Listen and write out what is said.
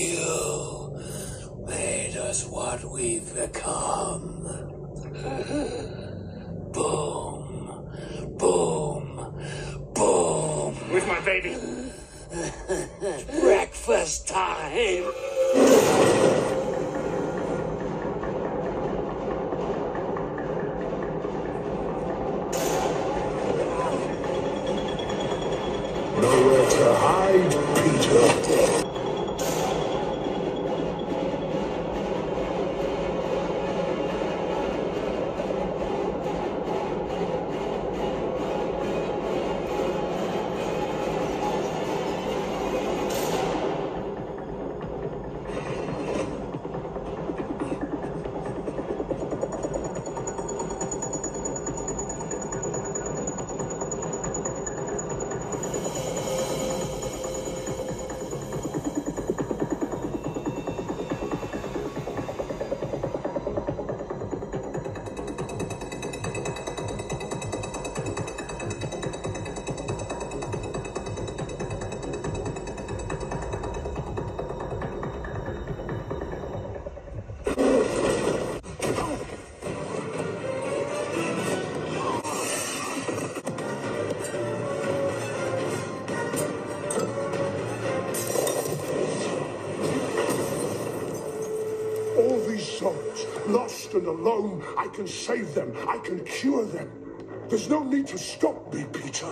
You made us what we've become. Boom, boom, boom. With my baby. Breakfast time. Nowhere to hide, Peter. Souls, lost and alone, I can save them. I can cure them. There's no need to stop me, Peter.